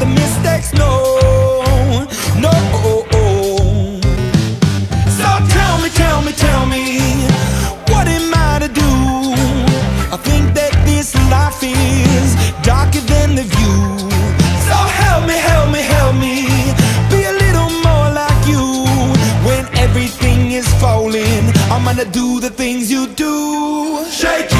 the mistakes, no, no. So tell me, tell me, tell me What am I to do? I think that this life is darker than the view. So help me, help me, help me. Be a little more like you. When everything is falling I'm gonna do the things you do. Shake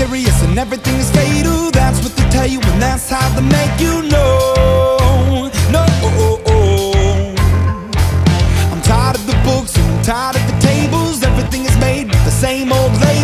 serious and everything is fatal. That's what they tell you and that's how they make you know. No I'm tired of the books and I'm tired of the tables. Everything is made with the same old labels